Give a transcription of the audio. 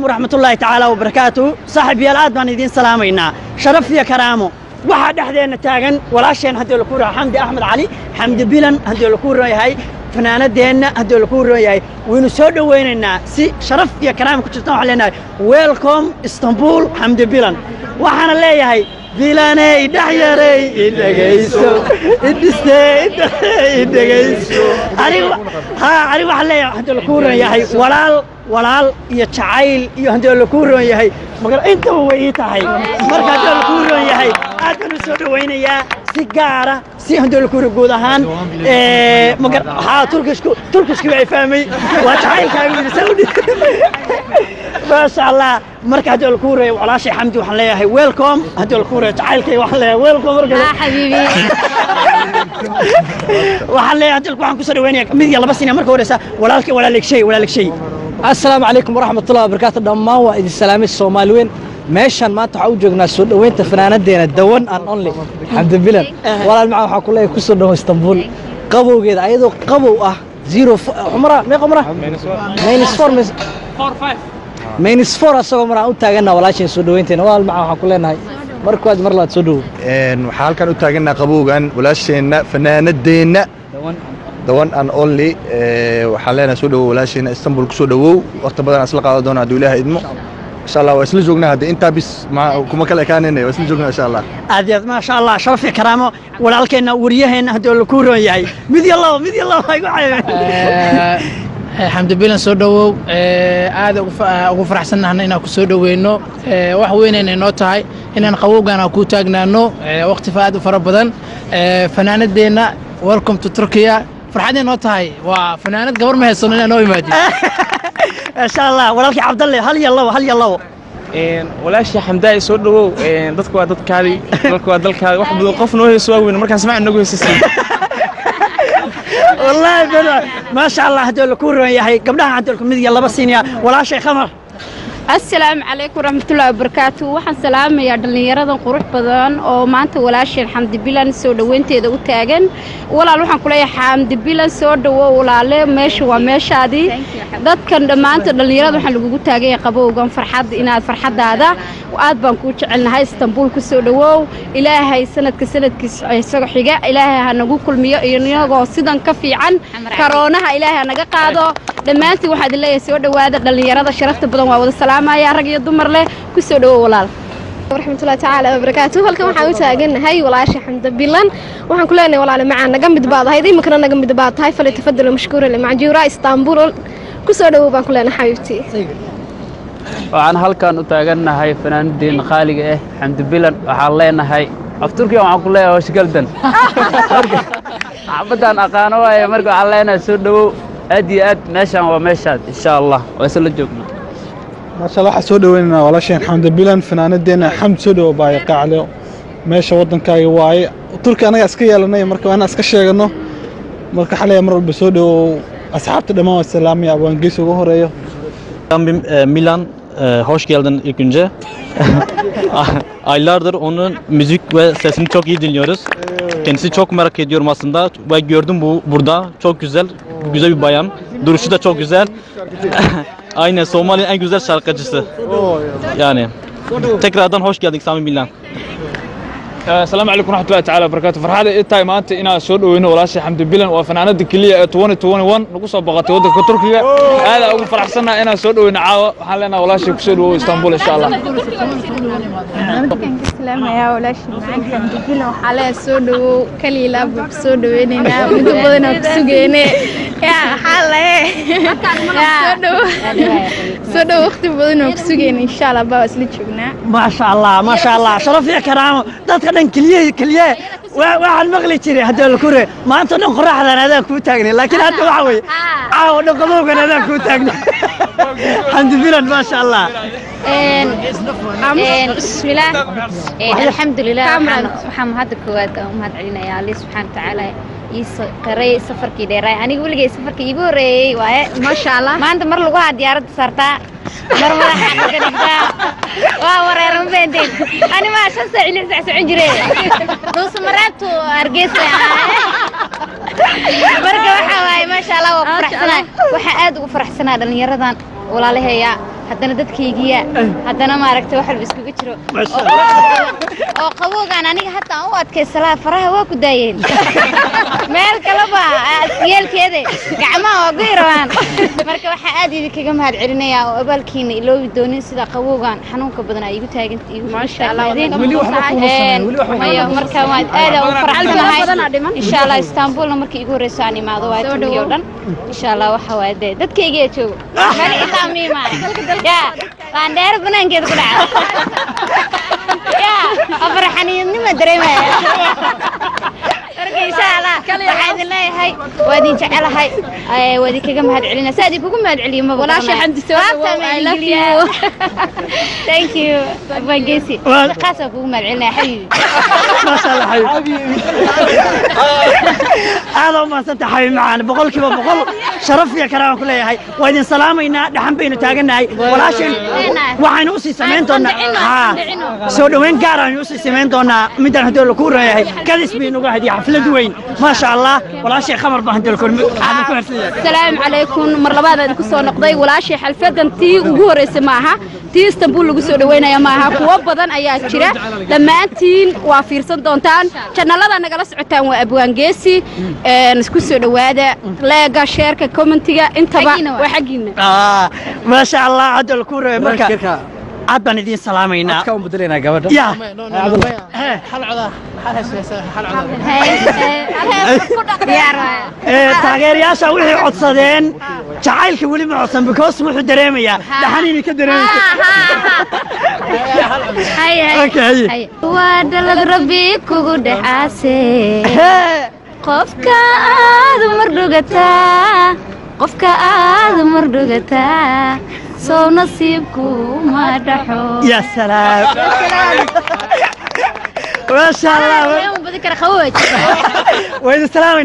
عليكم ورحمة الله تعالى وبركاته. صاحب يالاد من الدين سلامينا شرف يا كرامه واحد أحدنا تاجن ولا شيء هدي الكورة. حمد أحمد علي حمد بيلن هدي الكورة هاي. فنانة دينا هدي الكورة هاي. وينسود ويننا سي شرف يا كرامه كنت علينا. ويلكم إسطنبول حمد بيلن. وحنا لا يا هاي. Idhegayso anigu haa anigu waxaan leeyahay haddii laku ron yahay walaal walaal iyo jacayl iyo haddii laku ron yahay magar intaba way ii tahay marka haddii laku ron yahay aad baan u soo dhowaynayaa سيجارة سيهندو الكورة قودهان أيوة، إيه، أيوة، مقر ها تركشكو تركشكو اي فامي واتحايل كامي نسوني ما شاء الله. مرك هدو الكورة وعلاشي حمدي وحن ليه ويلكم هدو الكورة تعايل كي وحن ليه ويلكم يا حبيبي. وحن ليه هدو كسر وينيك. مذي الله بسينا مرك ورسا ولا لك ولا لك شيء ولا لك شيء السلام عليكم ورحمة الله وبركاته. دماء وإذ السلام السومالوين ماشان ما تعود جوجنا سود وين تفنانا دينا؟ الدون أن أونلي fanaanadeena dawan and only xamdi bilan walaal macaa waxaa ku leeyahay ku soo dhowo istanbul. Qabowgeeda ayadoo qabow ah zero xumara meeqa mara minus four minus four asagoo maraan u taagana walaasheen soo dhoweynteena. Walaal macaa waxaan ku leenahay. Mar koowaad mar labaad soo dhowo waxaa halkan u taaganaa qabowgan walaasheenna fanaanadeenna. The one and only. Waxaan leenahay soo dhowow walaasheenna istanbul ku soo dhowow. Waqti badan isla qaadan doona hadduu ilaaha idmo شاء الله واسلا جوجنا هذا انت بس مع كما كلا كاننا واسلا جوجنا ان شاء الله عاد ما شاء الله شرف كرامه ولالكنا وريهنا هذول الكورون ياي مد يلا مد يلا ايغو الحمد لله سو دhow aad ugu faraxsanahna inaan ku soo dhaweeyno eh, wax weyn ay noo tahay. Inaan qawowgana ku taagnaano. Eh, waqti faad u fara badan. Eh, Fanaanadeena welcome to turkiya. Farxadeen noo tahay. Waa fanaanad gabar ma haysan inaan noo imaadiyo شاء الله. ولكن عبد الله. هل يلا هل يلا؟ ولا شيء حمداء يسود له دتك ودتك كاري. دتك ودتك كاري واحد بدو قف نوي سواه وين. مركز سمع النجوى سسي والله ما شاء الله هدول كورة يا هاي قبلها هدول كم يلا بسين يا ولا شيء خمر. Khamar asalaamu calaykum waraxmatullaahi wabarakaatu waxaan salaamayaa dhallinyaradan qurux badan oo maanta walaasheen xamdi bilan soo dhoweynteeda u taagan. Walaal waxaan kuleeyahay xamdi bilan soo dhowo walaale meesha waa meeshaadii dadkan dhammaanta dhallinyarada waxaan lagugu taaganya qabowgan farxad inaad farxadaada aad baan kuu jecelnahay istanbul ku soo dhowow ilaahay sanadka sanadkiisa isaga xiga. Ilaahay ha nagu kulmiyo inagoo sidan ka fiican karoonaha ilaahay ha naga qaado dhammaantiin waxaad leeyahay soo dhowaada dhallinyarada. Sharafta badan waa wada salaamaya rag iyo dumar leh. Ku soo dhowow walaal. Waraxmatullahi tacaala wabarakaatu halkan waxaan u taagannahay walaasha xamda bilan waxaan ku leenahay walaale macaan naga mid baad ahayd iminkana naga mid baad tahay. Fali tafadalo mashkuura limacjuura istaanbul ku soo dhowow baan ku leenahay xabiibtii waxaan halkan u taagannahay fanaanadeenna qaaliga ah xamdi bilan waxaan leenahay afturkiya waxaan ku leeyahay hoshgaldan xabaddaan aqaano waaye marka waxaan leenahay soo dhowow aad iyo aad meeshaan waa meeshaad insha allah waa isla joogna maasha allah waxaan soo dhoweynaynaa walaasheen xamdi bilan fanaanadeenna xamd soo dhowo baayo qaacleo meesha waddankaaga waaye. Turki annagaa iska yeelanay marka waa inaan iska sheegano. Marka xalaya mar walba soo dhowow asxaabta dhammaan waa salaamaya abwaangeys ugu horeeyo. Milan e, hoş geldin ilk önce. Aylardır onun müzik ve sesini çok iyi dinliyoruz. Kendisi çok merak ediyorum aslında ve gördüm bu burada çok güzel, güzel bir bayan. Duruşu da çok güzel. Aynen Somali'nin en güzel şarkıcısı. Yani tekrardan hoş geldik Sami Milan. Eh, asalaamu calaykum raxmatullahi taala barakaatu farxada i tahay maanta inaan soo dhoweyno walaasha xamdi bilan waa fanaanada keliya ee tobani tobani one nagu soo baqatay waddanka turkiga. Aada ugu faraxsannaha inaan soo dhoweyno caawa. Waxaan leenaha walaashay ku soo dhawow istanbul insha allah سلامة ولاشي معاك الحمد لله وحالة سودو كلي لاب سودو بيننا متبودنا كسوجينا يا حالة سودو سودو وقت بودنا كسوجينا إن شاء الله بس لتشوفنا ما شاء الله ما شاء الله شرف يا كرامة دتك كان كليه كليه واحد مغلي تري هذا الكرة. ما أنت نقرأ حدا هذا كو تاغني لكن هذا وحوي آه. آه. آه، نقلوك هذا كو تاغني الحمد لله ما شاء الله. إيه، إيه، بسم الله. إيه، الحمد لله. سبحان هذا الكويت ام هذا علينا يا الله سبحانه وتعالى. Ii qaray safarkii dheeraay aniga weligay safarkii iigu horreeyey waaye maasha allah maanta mar lagu haa diyaaradda saartaa mar madaxa laga dhigtaa waa wareeran beenteen ani maa shan saac ilaa saac socon jire dhuusa maraabtu hargeysa marka waxaa waaye maasha allah waa ku faraxsanaa waxaa aad ugu faraxsanaa dhallinyaradan walaalaheeya haddana dadkaygiya haddana maaragtay wax walba iskugu jiro Masha oo- oo qabowgaan aniga hataa u adkaysalaa faraha waa ku daayeen meel yeelkeeda gacmaha waa guyi rabaan marka waxaa aad idinkaga mahad celinayaa oo abaalkiina iloobi doonin sida qabowgaan xanuunka badan ay igu taagan igu taagnaadeen Weli waxba kuma sameyn, weli waxba kuma Maya, sameyn. marka waan aad aan u faraxsanahay insha allah istanbulna markii igu horeyso aan imaado waa turkiya oo dhan insha allah waxa waa dee dadkayga joogo mali intaa miimaay yaa qaandheero banaankeeda ku dhaca yaa afaraxaniyadnima dareemaya allah waxaan idin leeyahay waa idin jecelahay ee, waa idinkaga mahad celina saa idinkugu mahad celiyo maba Walaashay Xamdi soo dhawow, I love you. thank you waan geesi Waa- qaas waan kugu mahad celinaya xabiibi maasha allah xabiib aada u mahadsantahay xabiib macaan boqolkiiba boqol sharaf iyo karaama ku leeyahay waa idin salaamaynaa dhaxan baynu taagannahay walaasheen waxaynu usii samayn doonaa haa soo dhoweyn gaar aynu usii samayn doonaa midaan haddii la ku rayahay kadis weyn. Maasha allah walaashay khamar baa haddii la ku harsan yahay asalaamu calaykum mar labaad idinku soo noqday. Walaashay xalfadan tii ugu horreysay ma aha tii istanbul lagu soo dhaweynaya ma aha kuwo badan ayaa jira. Dhammaantiin waa fiirsan doontaan. Janalada nagala socotaan waa abwaangeesi isku soo dhowaada. Leega sheerka commentiga intaba waa. xaggiina. Ah, maasha allah rayay marka aad baan idiin salaamaynaa Dadka u bedelaynaa gabadha ya ee, taageerayaasha waxay codsadeen jacaylka weli ma codsan because wuxuu dareemayaa dhaxan inay ka dareemayso Okay. waa dhalad rabbi kugu dhexaase qofka aad mardhugataa qofka aad mardhugataa soo nasiibku ma dhaxo يا سلام ما شاء الله badi kara qawooj وإذا سلام